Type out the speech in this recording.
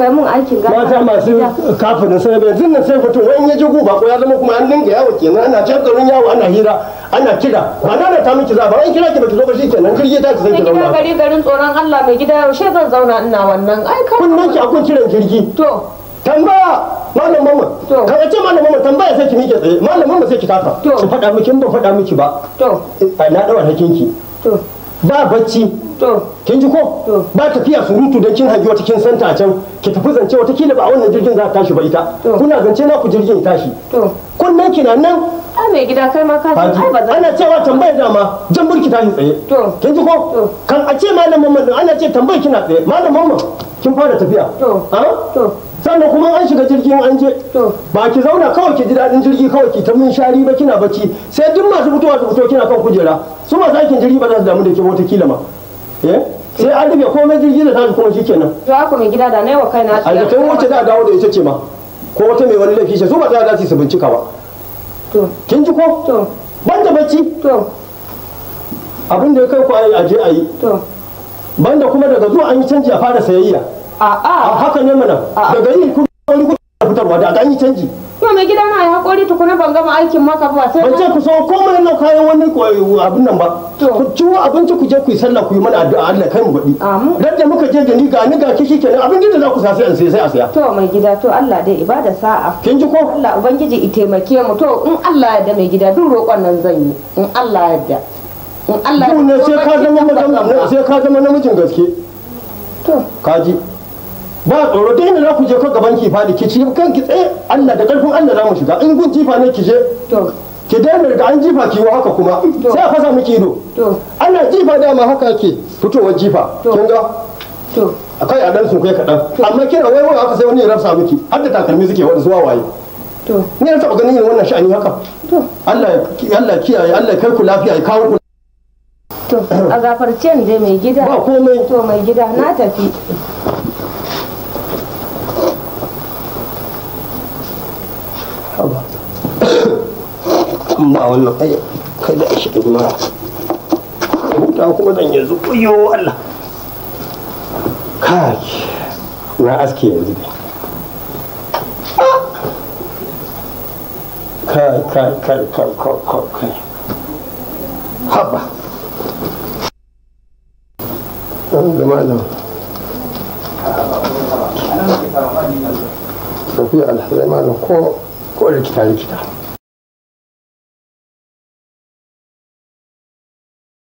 kai mun aikin gata. Mata masu kafin sai bai yanzu nan sai mutum wani ya ji guba ko ya zama kuma an dinga yawo kenan ana can garin yawo ana hira ana kira ba na ta miki za ba an kira ki baki zo ba shi kenan kirge ta ki sai ki zauna. gari garin tsoron Allah mai gida yaushe zan zauna ina wannan? Ai ka kunnen ki akwai kiran kirgi. To. Tambaya malam mama kan ce malam mama tambaya sai ki miƙe tsaye. Malam mama sai ki taka. Ki faɗa miki in ban faɗa miki ba. To. Eh, na ɗaura hakinki to. Ba bacci. Kin ji ko? Ba tafiya surutu don kin hangi wata kin santa a can. Ki tafi zance wata kila ba a wannan jirgin za ta tashi ba ita. Kuna zance na ku jirgin ya tashi. Kunnen ki na nan. Ai mai gida kai ma ka ai ba ana cewa tambaya dama jan burki tashi tsaye. Kin ji ko? Kan a ce malam mamman din ana ce tambaya kina tsaye. Malam mamman kin fara tafiya? To. Sannan kuma an shiga jirgin an je. Ba ki zauna kawai ki ji daɗin jirgi kawai ki ta mun shari ba kina bacci. Sai duk masu fitowa su fito kina kan kujera. Su masu aikin jirgi ba za su damu da ke wata kila ma. Sai an rufe komai jirgi da tashi kuma shikenan. To haka mai gida da na yi wa kaina a zaton wacce za a dawo da ita ce ma. Ko wata mai wani laifi ce su ba za su su bincika ba. To. Kin ji ko? To. Banda bacci. To. Abin da ya kai ku a yi aje a yi. To. Banda kuma daga zuwa an yi canji a fara sayayya. A haka ne mana. Daga yi ku wani ku fitarwa da an yi canji. To mai gida na yi haƙuri tukuna ban gama aikin maka ba sai ban ce ku so komai na kayan wani ko- abin nan ba. Ku ciwo abinci ku je ku yi sallah ku yi mana addu'a Allah kai mu baɗi. Dan da muka je da ni ga ni ga kishi kenan abin da za ku sa sai an sai sai a saya to mai gida to Allah dai ibada sa'a. Kin ji ko? Allah ubangiji i taimake mu. To in Allah ya da mai gida duk roƙon nan zan yi. In Allah ya da in Allah ya da sai ka zama madam sai ka zama namijin gaske. To. Kaji ba tsoro dai ne za ku je ka gaban ki faɗi ki ci kan ki tsaye Allah da ƙarfin Allah za mu shiga. In kun jifa ne ki je ki daina da an jifa ki wa haka kuma. Sai a fasa miki ido. Ana jifa dama haka ke fitowar jifa. Kin ga? To. Akai a dan sun kai kadan amma kina wai wai haka sai wani ya rafsa miki har da takalmi suke wanda zuwa waye. To. Ni na taba ganin irin wannan sha'ani haka. To. Allah Allah ya kiyaye Allah kai ku lafiya ya kawo ku to. A gafarce ni dai mai gida. Ba komai. To mai gida na tafi. Amma wannan ai kai da shi ma huta kuma zan yanzu. Kuyo Allah. Kai na aske yanzu. Kai kai kai kai kai kai kai. Haba. Da malam tafiya alhazai malam ko ko likita likita.